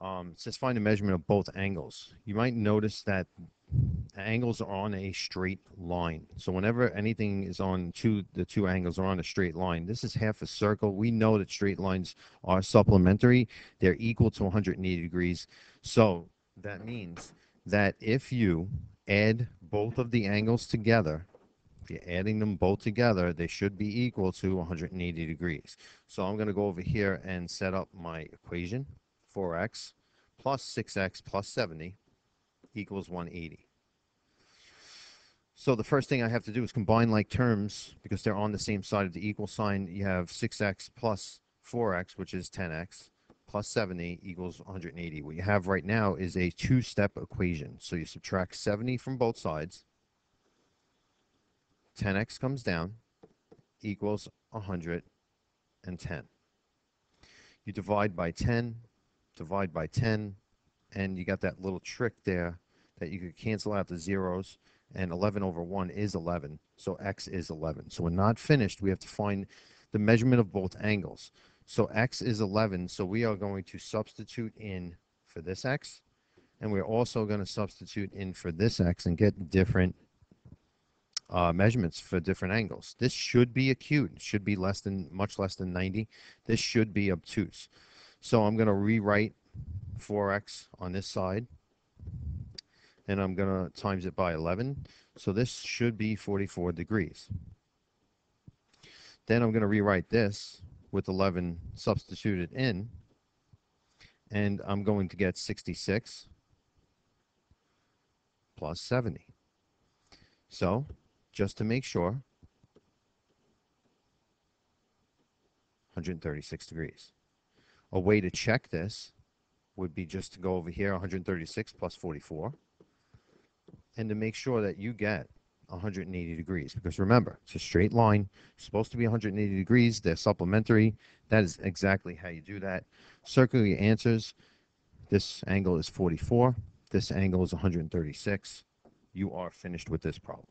Um, says find the measurement of both angles. You might notice that angles are on a straight line. So whenever anything is on two, the two angles are on a straight line. This is half a circle. We know that straight lines are supplementary. They're equal to 180 degrees. So that means that if you add both of the angles together, if you're adding them both together, they should be equal to 180 degrees. So I'm going to go over here and set up my equation. 4x plus 6x plus 70 equals 180. So the first thing I have to do is combine like terms because they're on the same side of the equal sign. You have 6x plus 4x, which is 10x, plus 70 equals 180. What you have right now is a two-step equation. So you subtract 70 from both sides. 10x comes down, equals 110. You divide by 10, divide by 10, and you got that little trick there that you could cancel out the zeros, and 11 over 1 is 11, so x is 11. So we're not finished. We have to find the measurement of both angles. So x is 11, so we are going to substitute in for this x, and we're also going to substitute in for this x and get different uh, measurements for different angles. This should be acute. It should be less than, much less than 90. This should be obtuse. So I'm going to rewrite 4x on this side. And I'm going to times it by 11. So this should be 44 degrees. Then I'm going to rewrite this with 11 substituted in. And I'm going to get 66 plus 70. So, just to make sure, 136 degrees. A way to check this would be just to go over here, 136 plus 44, and to make sure that you get 180 degrees. Because remember, it's a straight line. It's supposed to be 180 degrees. They're supplementary. That is exactly how you do that. Circle your answers. This angle is 44. This angle is 136. You are finished with this problem.